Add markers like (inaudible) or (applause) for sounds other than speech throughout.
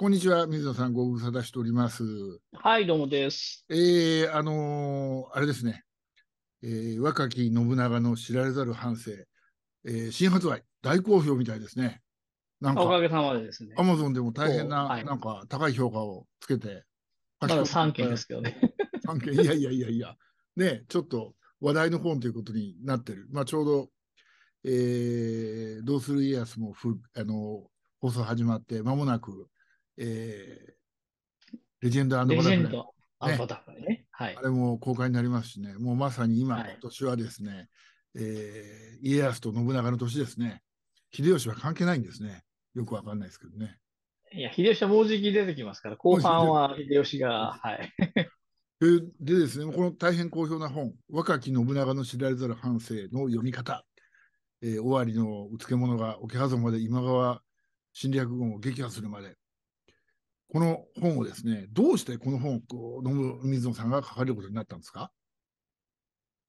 こんにちは、水野さん、ご無沙汰しております。はい、どうもです。えー、あのーあれですね、えー若き信長の知られざる半生、えー新発売、大好評みたいですね。なんか、おかげさまでですね。アマゾンでも大変な、はいなんか、高い評価をつけて、まだ3件ですけどね。(laughs) 3件、いやいやいやいや、ね、ちょっと話題の本ということになってる。まあ、ちょうど、えー、どうする家康もふ、あの、放送始まって、間もなく、えー、レジェンドバタレフライジェンド、バタフライね。はいあ。れも公開になりますしね、もうまさに今、はい今年はですね、えー家康と信長の年ですね。秀吉は関係ないんですね。よくわかんないですけどね。いや、秀吉はもうじき出てきますから、後半は秀吉が、はい。で (laughs) でですね、この大変好評な本、若き信長の知られざる半生の読み方、えー終わりのうつけ者が桶狭間で今川侵略軍を撃破するまで、この本をですね、どうしてこの本をこう信水野さんが書かれることになったんですか？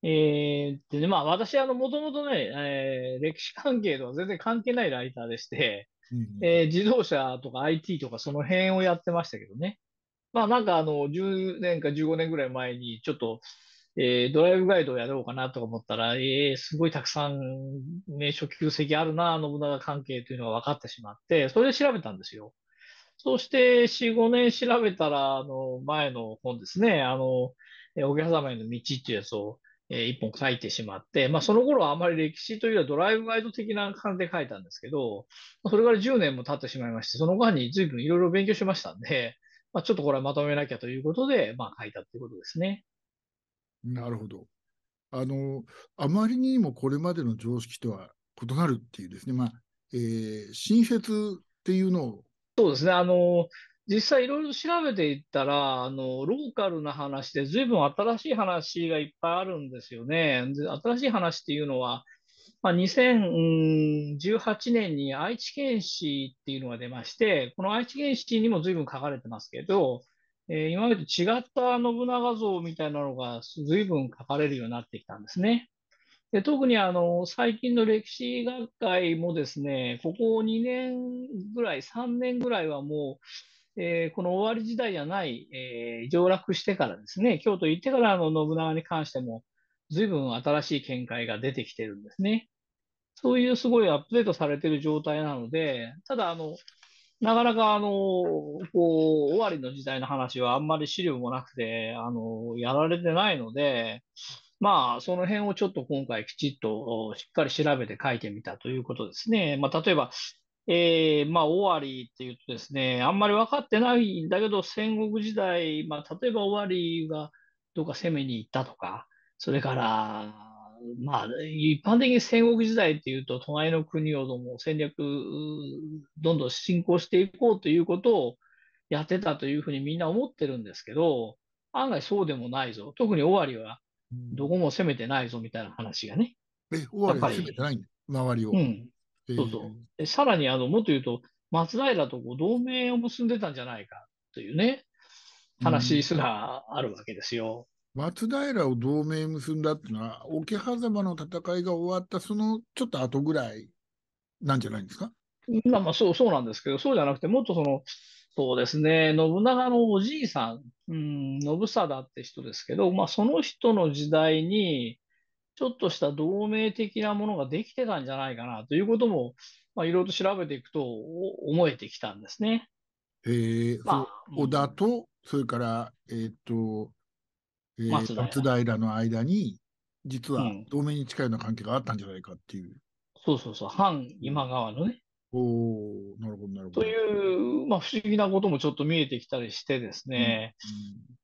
えー、でね、まあ私、あの、もともとね、えー歴史関係とは全然関係ないライターでして、うんえー自動車とか IT とかその辺をやってましたけどね。まあなんかあの、10年か15年ぐらい前にちょっと、えードライブガイドをやろうかなとか思ったら、えーすごいたくさん名所旧跡あるな、信長関係というのが分かってしまって、それで調べたんですよ。そして4、5年調べたら、あの、前の本ですね、あの、えー桶狭間への道っていうやつを、えー一本書いてしまって、まあその頃はあまり歴史というよりはドライブガイド的な感じで書いたんですけど、それから10年も経ってしまいまして、その間に随分いろいろ勉強しましたんで、まあ、ちょっとこれはまとめなきゃということで、まあ書いたということですね。なるほど。あの、あまりにもこれまでの常識とは異なるっていうですね、まあ、えー新説っていうのを、そうですね。あの、実際いろいろ調べていったら、あの、ローカルな話で随分新しい話がいっぱいあるんですよね。で新しい話っていうのは、まあ、2018年に愛知県史っていうのが出まして、この愛知県史にも随分書かれてますけど、えー今までと違った信長像みたいなのが随分書かれるようになってきたんですね。で特にあの最近の歴史学会もですね、ここ2年ぐらい、3年ぐらいはもう、えーこの終わり時代じゃない、えー上洛してからですね、京都行ってからの信長に関しても、随分新しい見解が出てきてるんですね。そういうすごいアップデートされてる状態なので、ただ、あの、なかなか、あの、こう、終わりの時代の話はあんまり資料もなくて、あの、やられてないので、まあ、その辺をちょっと今回きちっとしっかり調べて書いてみたということですね。まあ、例えば、えーまあ、終わりっていうとですね、あんまり分かってないんだけど、戦国時代、まあ、例えば終わりがどっか攻めに行ったとか、それから、まあ、一般的に戦国時代っていうと、隣の国をどうも戦略、どんどん進行していこうということをやってたというふうにみんな思ってるんですけど、案外そうでもないぞ。特に終わりはどこも攻めてないぞみたいな話がね。え、終わりがやっぱり攻めてないんだ、周りを。うん。えーそうそうでさらに、あの、もっと言うと、松平とこう同盟を結んでたんじゃないかというね、話すらあるわけですよ。松平を同盟結んだっていうのは、桶狭間の戦いが終わったそのちょっと後ぐらいなんじゃないんですか？まあまあ、そう、そうなんですけど、そうじゃなくて、もっとその、そうですね、信長のおじいさん、うん、信貞って人ですけど、まあ、その人の時代に、ちょっとした同盟的なものができてたんじゃないかなということも、まあ、いろいろと調べていくとお思えてきたんですね。えーまあ織田と、それから、えーっと、えー松平。松平の間に、実はうん。同盟に近いような関係があったんじゃないかっていう。そうそうそう、反今川のね、おーなるほど、なるほど。という、まあ、不思議なこともちょっと見えてきたりしてですね、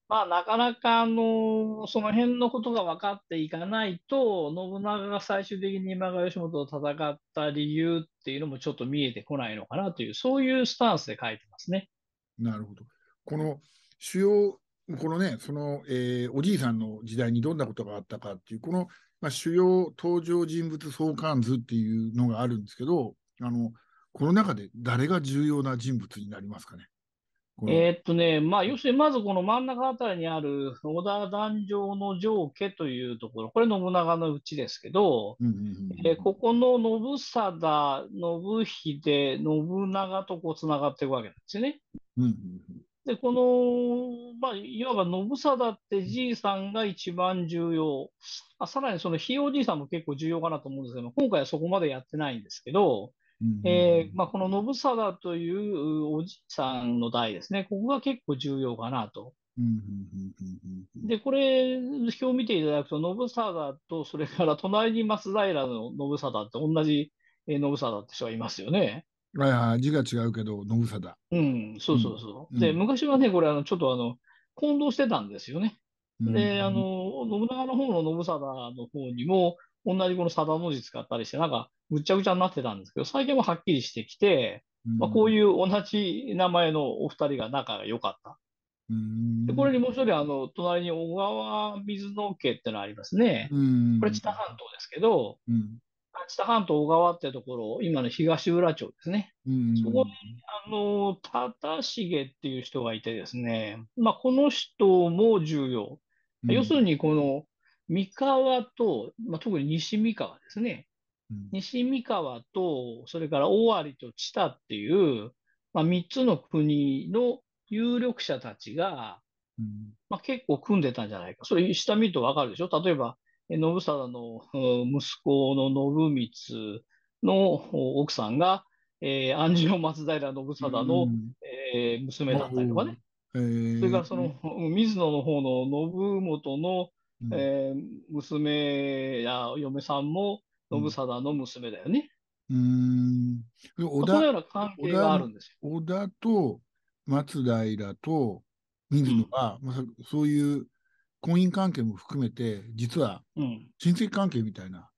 まあ、なかなか、あの、その辺のことが分かっていかないと、信長が最終的に今川義元と戦った理由っていうのもちょっと見えてこないのかなという、そういうスタンスで書いてますね。うんなるほど。この主要、このね、その、えーおじいさんの時代にどんなことがあったかっていう、この、まあ、主要登場人物相関図っていうのがあるんですけど、あの、この中で誰が重要な人物になりますかね？えーっとね、まあ、要するにまずこの真ん中あたりにある織田壇上の城家というところ、これ信長のうちですけど、うんうんうんえーここの信貞、信秀、信長とこうつながっていくわけなんですよね。うんうんで、この、まあ、いわば信貞ってじいさんが一番重要。あさらにそのひいおじいさんも結構重要かなと思うんですけど、今回はそこまでやってないんですけど、うんうんえーまあ、この信貞というおじいさんの代ですね、ここが結構重要かなと。で、これ、表を見ていただくと、信貞と、それから隣に松平の信貞って同じえー信貞って人がいますよね。はいはい、字が違うけど、信貞。うん、そうそうそう。うんで、昔はね、これ、あの、ちょっとあの、混同してたんですよね。で、あうん、の、信長の方の信貞の方にも、同じこの貞の字使ったりして、なんか、ぐっちゃぐちゃになってたんですけど、最近ははっきりしてきて、まあ、こういいう同じ名前のお二人が仲が良かった。うん。で、これにもう一人、あの、隣に小川水野家ってのがありますね。うん、これ、知多半島ですけど、うん。知多半島小川ってところ、今の東浦町ですね。うん。そこにあの、忠重っていう人がいてですね、まあ、この人も重要。うん、要するに、この三河と、まあ、特に西三河ですね。うん、西三河と、それから尾張と知多っていう、まあ、三つの国の有力者たちが、うん、まあ、結構組んでたんじゃないか。それ下見るとわかるでしょ？例えば、え信貞のうん息子の信光の奥さんが、えー安城松平信貞の、えー娘だったりとかね。えー、それからその、うん水野の方の信元の、うん、えー娘や嫁さんも信貞の娘だよね。うん。織田、このような関係があるんですよ。織田と松平と水野が、まあ、そういう婚姻関係も含めて、実はうん。親戚関係みたいな。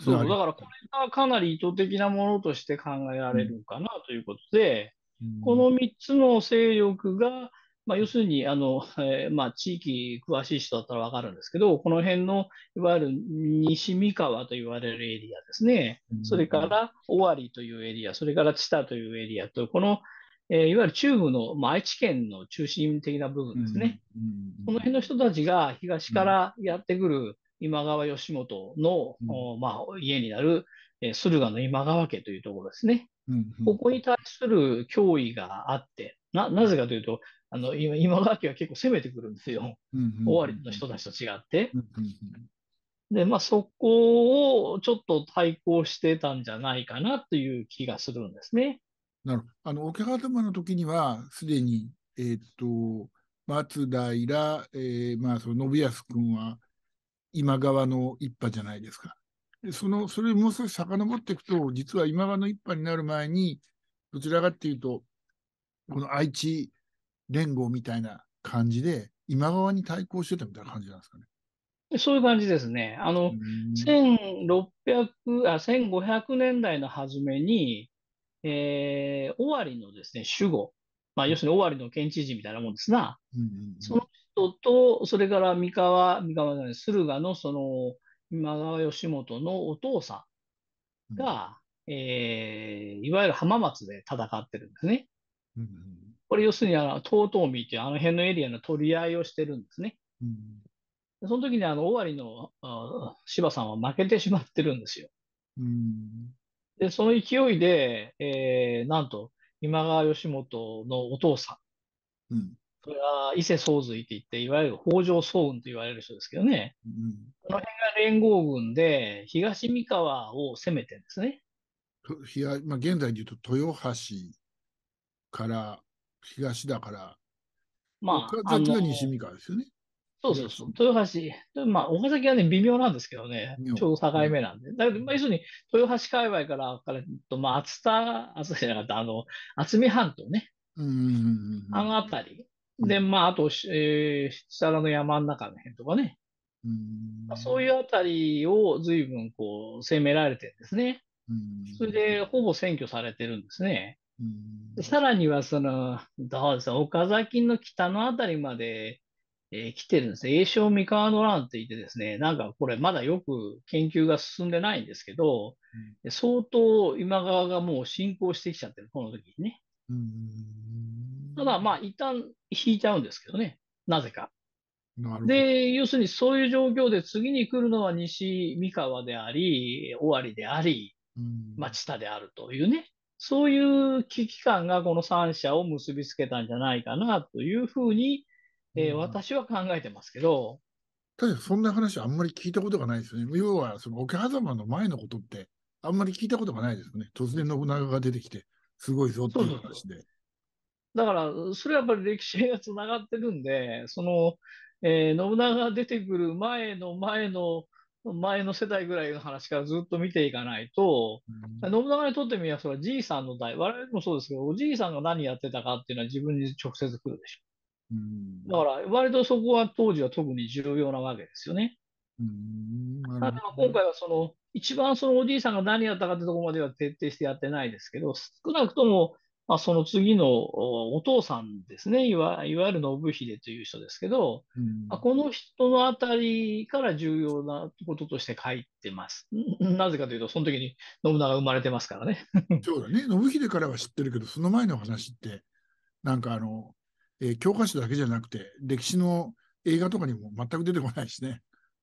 そう、だつながからこれがかなり意図的なものとして考えられるかなということで、りうんこの3つの勢力が、まあ、要するに、あの、えーまあ、地域詳しい人だったらわかるんですけど、この辺の、いわゆる西三河と言われるエリアですね。うんそれから尾張というエリア、それから知多というエリアと、この、えーいわゆる中部の、まあ、愛知県の中心的な部分ですね。。うんこの辺の人たちが東からやってくる今川義元の、まあ、家になる、えー駿河の今川家というところですね。うんここに対する脅威があって、な、なぜかというと、あの、今、今川家は結構攻めてくるんですよ。尾張の人たちと違って。で、まあ、そこをちょっと対抗してたんじゃないかなという気がするんですね。なるほど。あの、桶狭間の時には、すでに、えーっと、松平、えーまあ、その信康君は今川の一派じゃないですか。でその、それもう少し遡っていくと、実は今川の一派になる前に、どちらかっていうと、この愛知連合みたいな感じで、今川に対抗してたみたいな感じなんですかね。でそういう感じですね。あの、1600、あ、1500年代の初めに、えー、尾張のですね、守護。まあ、要するに尾張の県知事みたいなもんですな。うんうんうんその人と、それから三河、三河じゃない、駿河のその、今川義元のお父さんが、えーいわゆる浜松で戦ってるんですね。うんこれ要するにあの、遠江っていうあの辺のエリアの取り合いをしてるんですね。うんでその時にあの、尾張のあ柴さんは負けてしまってるんですよ。うんで、その勢いで、えーなんと、今川義元のお父さん、うんそれは伊勢宗瑞って言って、いわゆる北条早雲と言われる人ですけどね、うんこの辺が連合軍で東三河を攻めてるんですね。まあ、現在で言うと豊橋から東だから、まあ、岡崎が西三河ですよね。そうそうそう、豊橋、まあ、岡崎はね、微妙なんですけどね。ちょうど境目なんで。だけど、まあ、要するに、豊橋界隈から、からと、まあ、厚田、厚田じゃなかった、あの、渥美半島ね、うんうんうんうん。あの辺り。で、まあ、あと、しえー、設楽の山の中の辺とかね、うん。まあ、そういうあたりを随分こう攻められてるんですね。うん。それでほぼ占拠されてるんですね。さらにはその、どうですか、岡崎の北のあたりまで、えー来てるんですね。栄翔三河の乱って言ってですね、なんかこれまだよく研究が進んでないんですけど、相当今川がもう進行してきちゃってる、この時にね。うんただ、まあ、一旦引いちゃうんですけどね。なぜか。なるほど。で、要するにそういう状況で次に来るのは西三河であり、尾張であり、うんまあ、知多であるというね。そういう危機感がこの3社を結びつけたんじゃないかなというふうに、えーうん私は考えてますけど、確かにそんな話あんまり聞いたことがないですよね。要は、その桶狭間の前のことって、あんまり聞いたことがないですよね。突然信長が出てきて、すごいぞっていう話で。だから、それはやっぱり歴史がつながってるんで、その、えー信長が出てくる前の前の、前の世代ぐらいの話からずっと見ていかないと、うん信長にとってみれば、それはじいさんの代、我々もそうですけど、おじいさんが何やってたかっていうのは自分に直接来るでしうんょ。だから、割とそこは当時は特に重要なわけですよね。うん今回はその、一番そのおじいさんが何やったかってところまでは徹底してやってないですけど、少なくとも、まあ、その次のおお父さんですね、いわいわゆる信秀という人ですけど、うんまあこの人のあたりから重要なこととして書いてます。んなぜかというと、その時に信長が生まれてますからね。(laughs) そうだね。信秀からは知ってるけど、その前の話って、なんかあの、えー教科書だけじゃなくて、歴史の映画とかにも全く出てこないしね。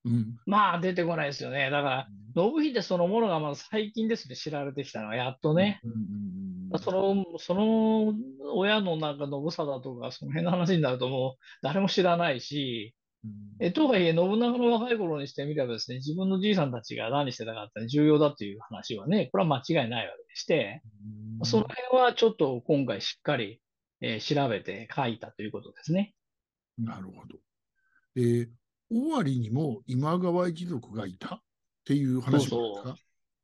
うん。まあ出てこないですよね。だから、信秀そのものがまだ最近ですね、知られてきたのは、やっとね。うんうんうんその、その親のなんか信貞とか、その辺の話になるともう誰も知らないし、うんえとはいえ、信長の若い頃にしてみればですね、自分のじいさんたちが何してたかって重要だっていう話はね、これは間違いないわけでして、うんその辺はちょっと今回しっかり、えー調べて書いたということですね。なるほど。えー、尾張にも今川一族がいた？っていう話なんですか？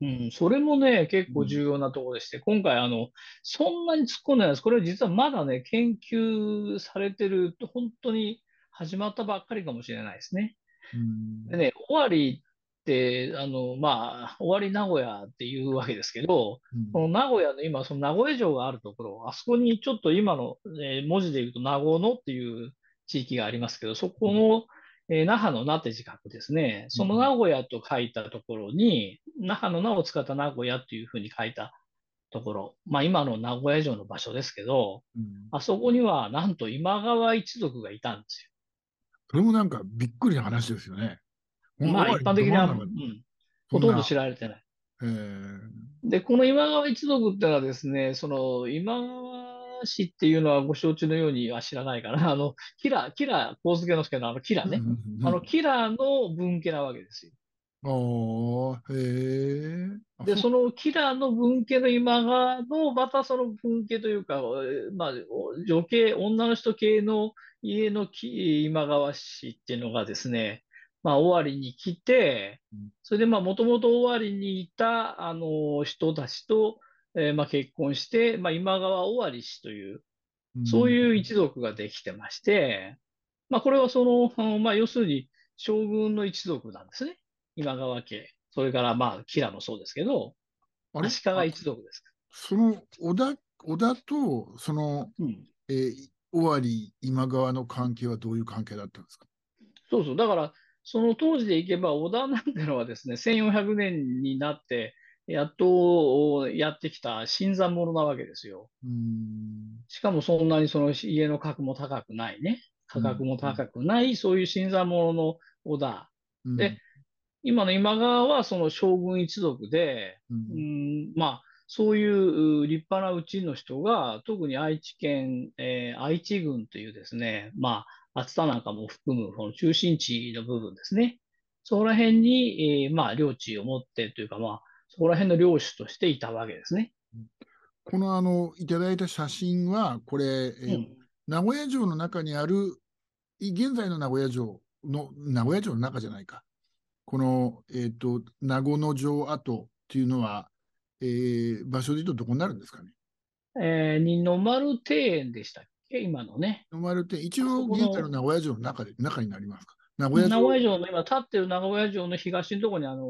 うん、それもね、結構重要なところでして、今回、あの、そんなに突っ込んでないです。これは実はまだね、研究されてる、本当に始まったばっかりかもしれないですね。うん。でね、尾張って、あの、まあ、尾張名古屋っていうわけですけど、うん。この名古屋の今、その名古屋城があるところ、あそこにちょっと今の、えー文字で言うと名護のっていう地域がありますけど、そこの、えー那覇の名って字書くですね、その名古屋と書いたところに、那覇の名を使った名古屋っていうふうに書いたところ、まあ今の名古屋城の場所ですけど、うん。あそこにはなんと今川一族がいたんですそれもなんかびっくりな話ですよね。よ。まあ一般的には、うん、ほとんど知らられてない。えー。で、この今川一族ってのはですね、その今川氏っていうのはご承知のようには知らないかな。(laughs) あの、キラ、キラ、光介之助のあのキラね。あの、キラの分家なわけですよ。ああ、へえ。あで、そのキラの分家の今川の、またその分家というか、えーまあ、お女系、女の人系の家のき今川氏っていうのがですね、まあ、尾張に来てうん、それでまあ、もともと尾張にいた、あの、人たちと、えーまあ、結婚して、まあ、今川尾張氏という、そういう一族ができてまして、まあ、これはその、まあ、要するに将軍の一族なんですね。今川家。それから、まあ、吉良もそうですけど、足利一族です。その織田、織田と、その、うん。えー、尾張今川の関係はどういう関係だったんですか？そうそう。だから、その当時でいけば、織田なんてのはですね、1400年になって、やっとやってきた新参者なわけですよ。しかもそんなにその家の格も高くないね。価格も高くない、そういう新参者の織田。うんで、今の今川はその将軍一族で、ううんん、まあ、そういうう立派なうちの人が、特に愛知県、えー愛知郡というですね、まあ、熱田なんかも含む、この中心地の部分ですね。そこら辺に、えーまあ、領地を持ってというか、まあ、そこら辺の領主としていたわけですね。このあの、いただいた写真は、これ、えーうん名古屋城の中にある、い現在の名古屋城の、名古屋城の中じゃないか。この、えっ、と、名護の城跡っていうのは、えー場所で言うとどこになるんですかね？えー、二の丸庭園でしたっけ？今のね。名丸って、一応現在の名古屋城の中で、中になりますか？名古屋名城。古屋城の今立ってる名古屋城の東のところにあの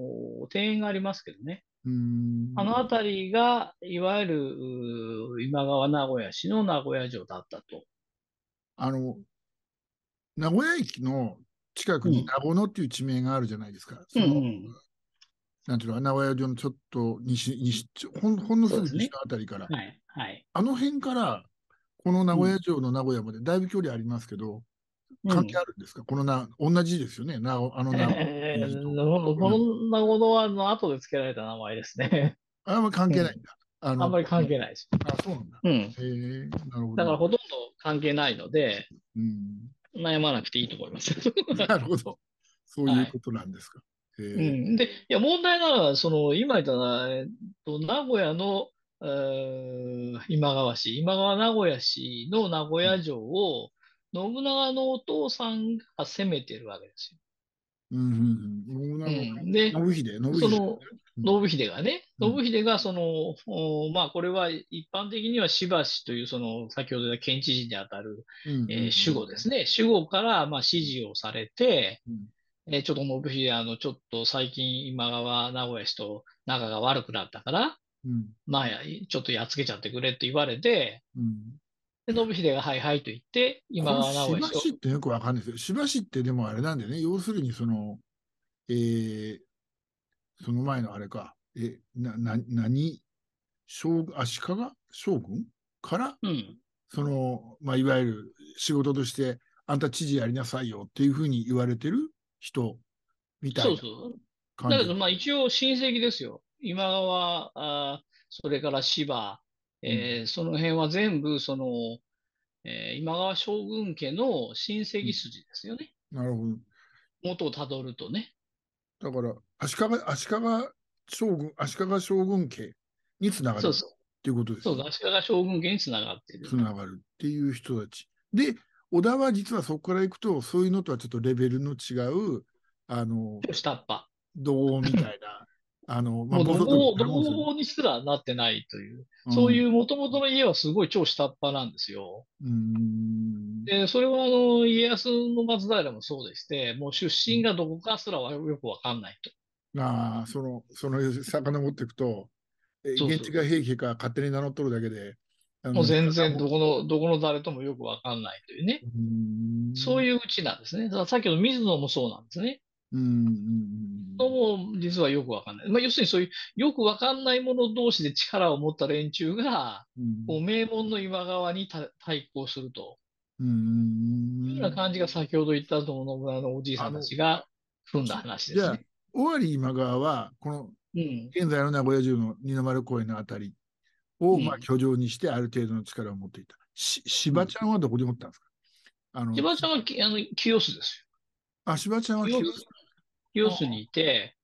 庭園がありますけどね。うーん。あの辺りが、いわゆる今川名古屋市の名古屋城だったと。あの、名古屋駅の近くうんに名護のっていう地名があるじゃないですか。うそのんうん、なんていうの名古屋城のちょっと西、西、ちょほんほんのすぐ西のあたりから、はい、はい。あの辺から、この名古屋城の名古屋までだいぶ距離ありますけど、関係あるんですか、このな、同じですよね、なあの名古え屋ー、この名古屋の後で付けられた名前ですね。あんまり関係ないんだ。ああんまり関係ないです。あ、そうなんだ。うん。へえなるほど。だからほとんど関係ないので、うん、悩まなくていいと思います。(laughs) なるほど。そういうことなんですか。へえうん、で、いや、問題なのは、その、今言ったのは、えっと、名古屋の、えー今川氏、今川名古屋氏の名古屋城を、信長のお父さんが攻めてるわけですうんうんうん。なるよ。ほどうん、で、信秀、信秀。その、がね、うん信秀がその、おまあ、これは一般的にはしばしという、その、先ほど言った県知事にあたる、うんえー守護ですね。守護から、まあ、指示をされて、うんえーちょっと信秀、あの、ちょっと最近今川名古屋氏と仲が悪くなったから、うんまあ、やちょっとやっつけちゃってくれって言われて、うんで、信秀がはいはいと言って、今川名しばしってよくわかんないですよ。しばしってでもあれなんだよね。要するにその、えー、その前のあれか、え、な、な、何？将軍、足利？将軍？から、うん。その、まあ、いわゆる仕事として、あんた知事やりなさいよっていうふうに言われてる人みたいなそうそう。だけど、まあ一応親戚ですよ。今川、あーそれから芝、えーその辺は全部、その、えー今川将軍家の親戚筋ですよね。なるほど。元をたどるとね。だから、足利、足利将軍、足利将軍家につながるっそうそていうことですう。ねそう、足利将軍家につながっているつ。ながるっていう人たち。で、小田は実はそこから行くと、そういうのとはちょっとレベルの違う、あの、下っ端。道みたいな、あの、まあ、もうボソッとどこ、言ったもんですよねどこにすらなってないという、そういう元々の家はすごい超下っ端なんですよ。うん。うん。で、それはあの、家康の松平もそうでして、もう出身がどこかすらはよくわかんないと。ああ、その、その、遡っていくと、現地が平家か勝手に名乗っとるだけで、もう全然どこの、どこの誰ともよくわかんないというね。うん。そういううちなんですね。さっきの水野もそうなんですね。うん。うん。もう実はよくわかんない。まあ、要するにそういうよくわかんない者同士で力を持った連中が、うん。こう名門の今川にた対抗するとうん。いうような感じが先ほど言ったと信長のおじいさんたちが踏んだ話でじゃあすね。、尾張今川は、このうん。現在の名古屋城の二の丸公園のあたりを、うんまあ、居城にしてある程度の力を持っていた。し、芝ちゃんはどこで持ったんですか？あの、千葉ちゃんはきあの清須ですあ、芝ちゃんはよ。清清須清須にいて、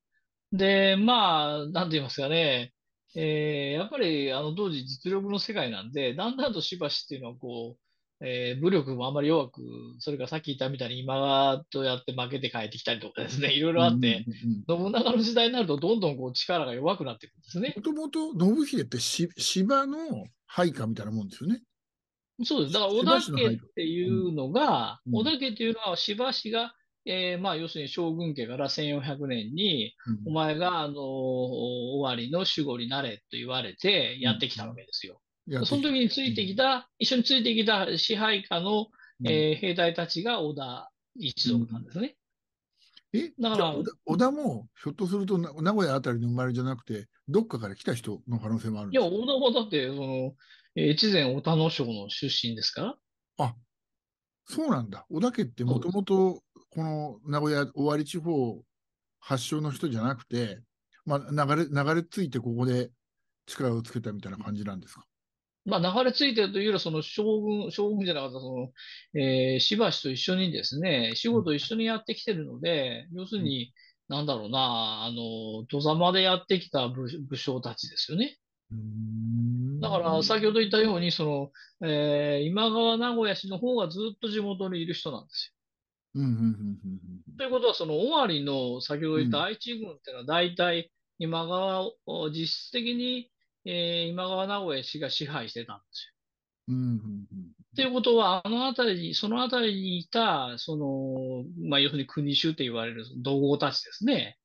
で、まあ、なんて言いますかね、えーやっぱりあの当時実力の世界なんで、だんだんとしばしっていうのはこう、えー武力もあんまり弱く、それからさっき言ったみたいに今川とやって負けて帰ってきたりとかですね、いろいろあって、うんうんうん信長の時代になるとどんどんこう力が弱くなっていくんですね。もともと信秀ってし芝の配下みたいなもんですよね。そうです。だから、し織田家っていうのが、うん織田家っていうのは、しばしが、えーまあ、要するに将軍家から1400年に、お前が、あの、終わりの守護になれと言われてやってきたわけですよ。その時についてきた、一緒についてきた支配下の、えー兵隊たちが織田一族なんですね。え、だから織田もひょっとするとな名古屋あたりの生まれじゃなくて、どっかから来た人の可能性もあるんいや、織田はだって、その、えー越前織田の省の出身ですから。あ、そうなんだ。織田家ってもともとこの名古屋尾張地方発祥の人じゃなくて、まあ、流れ、流れ着いてここで力をつけたみたいな感じなんですか？まあ、流れ着いてるというよりは、その将軍、将軍じゃなかった、その、えー、しばしと一緒にですね、仕事一緒にやってきてるので、要するに、なんだろうな、あの、戸ざまでやってきた武武将たちですよね。だから、先ほど言ったように、その、えー今川名古屋市の方がずっと地元にいる人なんですうんうんうんうん。ということは、その尾張の先ほど言った愛知郡っていうのは大体今川を、実質的に、えー今川名古屋市が支配してたんですよ。うんうんうんっていうことは、あの辺りに、その辺りにいた、その、まあ、要するに国衆って言われる同豪たちですね。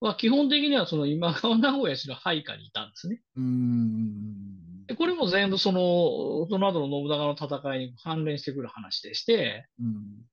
は、基本的にはその今川名古屋市の配下にいたんですね。うんでこれも全部その、その後の信長の戦いに関連してくる話でして、うん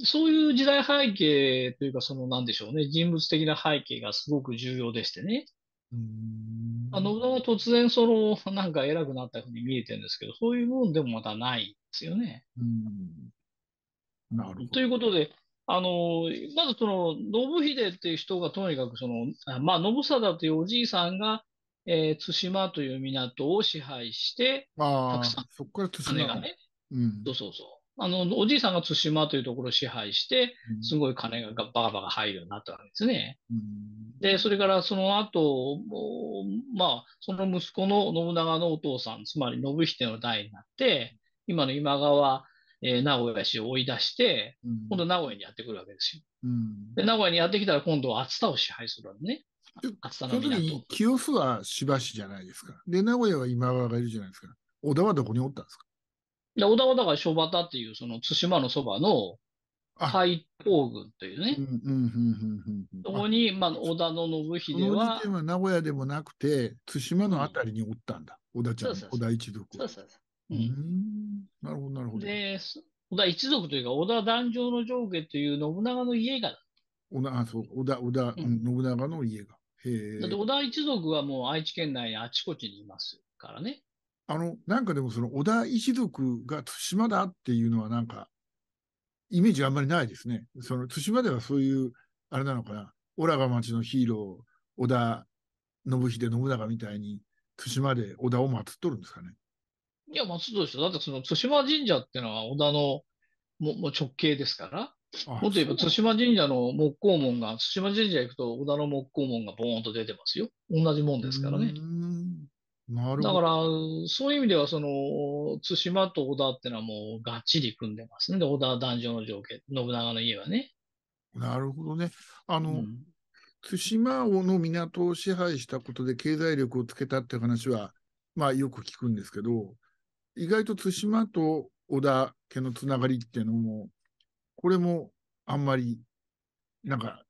そういう時代背景というか、そのなんでしょうね、人物的な背景がすごく重要でしてね。うんあ信長は突然その、なんか偉くなったふうに見えてるんですけど、そういうもんでもまたないですよね。うんなるほということで、あの、まずその、信秀っていう人がとにかくその、あまあ、信貞というおじいさんが、えー対馬という港を支配して、ど。ああたくさん、そこから対馬金がね、うんそうそうそう。あの、おじいさんが対馬というところを支配して、うんすごい金がバカバカ入るようになったわけですね。うんで、それからその後、まあ、その息子の信長のお父さん、つまり信秀の代になって、今の今川、えー名古屋市を追い出して、うん今度名古屋にやってくるわけですよ。うんで、名古屋にやってきたら今度は厚田を支配するわけね。厚田その時の港に。清須は芝市じゃないですか。で、名古屋は今川がいるじゃないですか。小田はどこにおったんですか？で、小田はだから小畑っていう、その対馬のそばのあ海東郡というねう、んうんうんうんうんうんそこに、まあ、織田の信そ秀はは名古屋でもなくて、対馬のあたりにおったんだ。小田ちゃん、そうそうそう小田一族は。そうそうそううーんなるほど、なるほど。で、そ織田一族というか、織田壇上の上下という信長の家が、小田、あ、そう、小田、小田、ううんん信長の家が。へえだって。織田一族はもう愛知県内にあちこちにいますからね。あの、なんかでもその小田一族が対馬だっていうのはなんか、イメージがあんまりないですね。その対馬ではそういう、あれなのかな。オラが町のヒーロー、織田信秀、信長みたいに、対馬で織田を祀っとるんですかね。いや、松戸ですよ。だってその対馬神社っていうのは織田のももう直系ですから。あもっと言えば、対馬神社の木工門が、対馬神社行くと、織田の木工門がボーンと出てますよ。同じもんですからね。なるほど。だから、そういう意味では、その、対馬と織田ってのはもうがっちり組んでますね。で、織田壇上の条件、信長の家はね。なるほどね。あの、うん対馬の港を支配したことで経済力をつけたって話は、まあよく聞くんですけど、意外と対馬と織田家のつながりっていうのも、これもあんまり、なんか、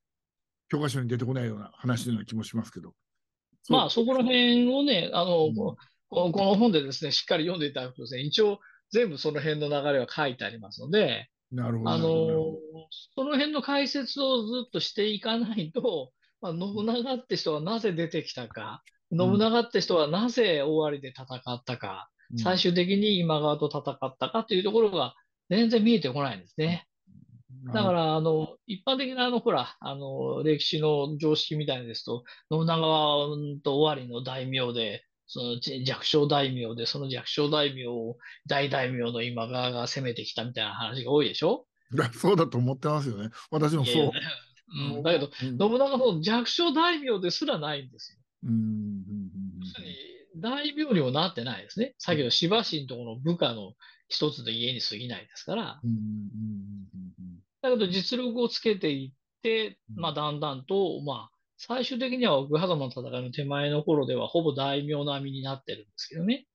教科書に出てこないような話のような気もしますけど。まあ、そこら辺をね、あの、うんここの本でですね、しっかり読んでいただくとですね、一応全部その辺の流れは書いてありますので、なるほど。あのほ、その辺の解説をずっとしていかないと、(laughs) まあ、信長って人はなぜ出てきたか、ん信長って人はなぜ大割で戦ったか、ど最終的に今川と戦ったかというところが全然見えてこないんですね。うんだから、あの、一般的な、あの、ほら、あの、歴史の常識みたいなですと、信長は、うんと、尾張の大名で、そのじ弱小大名で、その弱小大名を大大名の今川が攻めてきたみたいな話が多いでしょ？そうだと思ってますよね。私もそういやいや。うん、だけど、うん信長の弱小大名ですらないんですよ。うん大名にもなってないですね。先ほど芝市のところの部下の一つの家に過ぎないですから。うんうんうんうんだけど実力をつけていって、うんまあだんだんと、まあ最終的には奥狭間の戦いの手前の頃ではほぼ大名並みになってるんですけどね。